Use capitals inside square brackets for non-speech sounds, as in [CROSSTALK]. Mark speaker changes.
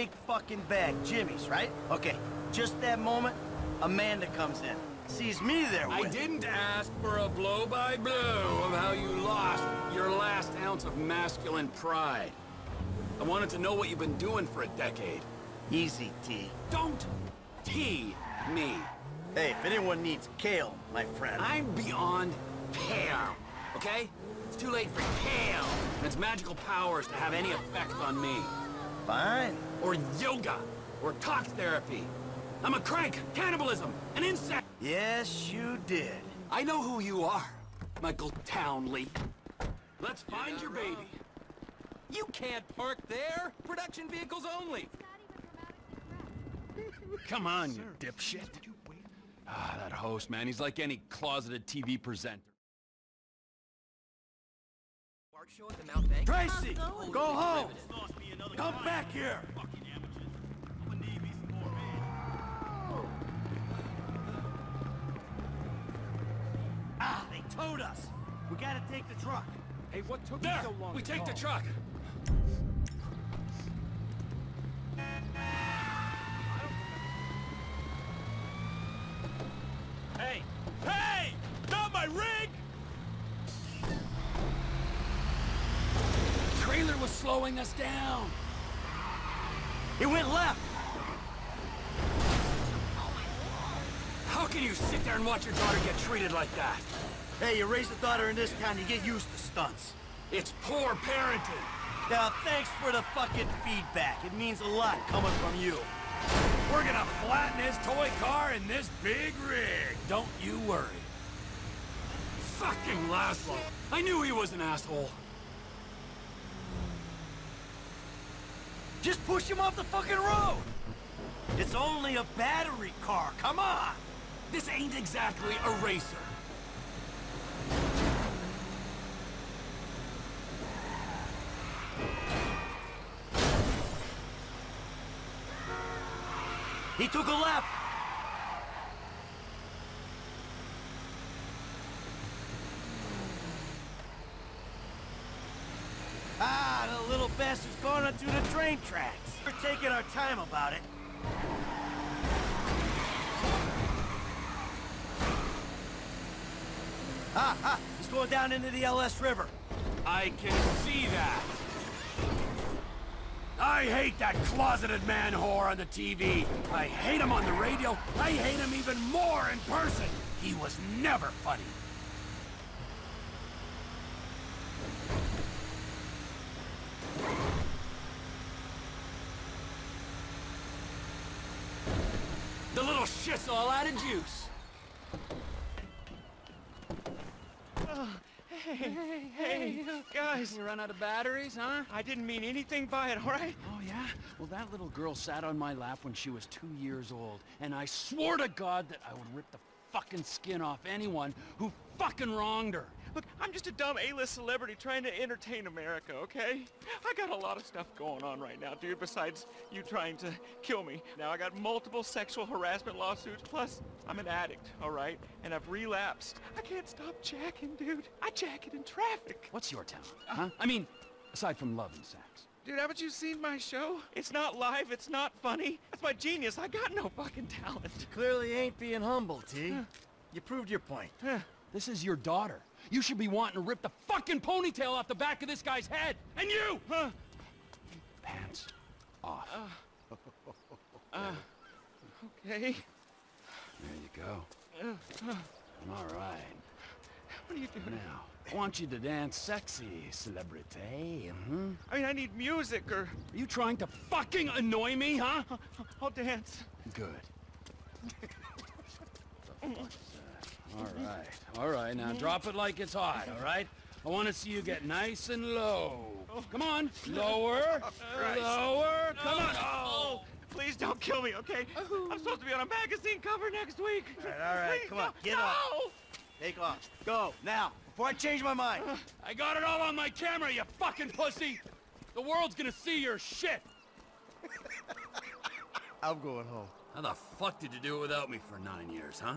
Speaker 1: big fucking bag, Jimmy's, right? Okay, just that moment, Amanda comes in. Sees me there with...
Speaker 2: I didn't ask for a blow-by-blow of how you lost your last ounce of masculine pride. I wanted to know what you've been doing for a decade.
Speaker 1: Easy, T.
Speaker 2: Don't T me.
Speaker 1: Hey, if anyone needs kale, my friend...
Speaker 2: I'm beyond kale, okay? It's too late for kale and its magical powers to have any effect on me.
Speaker 1: Fine.
Speaker 2: Or yoga, or talk therapy. I'm a crank, cannibalism, an insect.
Speaker 1: Yes, you did.
Speaker 2: I know who you are, Michael Townley. Let's find your baby.
Speaker 3: You can't park there! Production vehicles only!
Speaker 2: Come on, you dipshit. Ah, that host, man, he's like any closeted TV presenter.
Speaker 1: Tracey, go home! Come back here! Ah, they towed us! We gotta take the truck.
Speaker 3: Hey, what took
Speaker 2: There!
Speaker 3: you so long
Speaker 2: We
Speaker 3: to
Speaker 2: take the truck! Slowing us down.
Speaker 1: It went left!
Speaker 2: How can you sit there and watch your daughter get treated like that?
Speaker 1: Hey, you raise a daughter in this town, you get used to stunts.
Speaker 2: It's poor parenting.
Speaker 1: Now, thanks for the fucking feedback. It means a lot coming from you.
Speaker 2: We're gonna flatten his toy car in this big rig. Don't you worry. Fucking Lazlow. I knew he was an asshole.
Speaker 1: Just push him off the fucking road! It's only a battery car, come on!
Speaker 2: This ain't exactly a racer.
Speaker 1: He took a left! Ah, the little bastard's gone onto the train tracks. We're taking our time about it. Ah, ah, he's going down into the LS River.
Speaker 2: I can see that. I hate that closeted man whore on the TV. I hate him on the radio. I hate him even more in person. He was never funny. Oh, little shit's all out of juice.
Speaker 3: Oh, hey, hey, guys!
Speaker 2: You run out of batteries, huh?
Speaker 3: I didn't mean anything by it, all right?
Speaker 2: Oh, yeah? Well, that little girl sat on my lap when she was two years old, and I swore to God that I would rip the fucking skin off anyone who fucking wronged her.
Speaker 3: Look, I'm just a dumb A-list celebrity trying to entertain America, okay? I got a lot of stuff going on right now, dude, besides you trying to kill me. Now, I got multiple sexual harassment lawsuits, plus I'm an addict, all right? And I've relapsed. I can't stop jacking, dude. I jack it in traffic.
Speaker 2: What's your talent, huh? I mean, aside from love and sex.
Speaker 3: Dude, haven't you seen my show? It's not live, it's not funny. That's my genius. I got no fucking talent.
Speaker 1: Clearly ain't being humble, T. You proved your point.
Speaker 2: This is your daughter. You should be wanting to rip the fucking ponytail off the back of this guy's head. And you!
Speaker 3: Huh.
Speaker 2: Pants off.
Speaker 3: Uh, uh, okay.
Speaker 2: There you go. Uh, All right.
Speaker 3: What are you doing?
Speaker 2: Now, I want you to dance sexy, celebrity. hmm
Speaker 3: I mean, I need music or...
Speaker 2: Are you trying to fucking annoy me, huh?
Speaker 3: I'll dance.
Speaker 2: Good. [LAUGHS] Oh all right, all right. Now drop it like it's hot, all right? I want to see you get nice and low. Come on, lower,
Speaker 3: Christ.
Speaker 2: lower. Come on.
Speaker 3: Oh, please don't kill me, okay? I'm supposed to be on a magazine cover next week.
Speaker 1: All right, all right,
Speaker 3: Please,
Speaker 1: come on,
Speaker 3: no,
Speaker 1: get
Speaker 3: no!
Speaker 1: up. Take off. Go, now, before I change my mind.
Speaker 2: Uh, I got it all on my camera, you fucking pussy. The world's gonna see your shit. [LAUGHS]
Speaker 1: I'm going home.
Speaker 2: How the fuck did you do it without me for nine years, huh?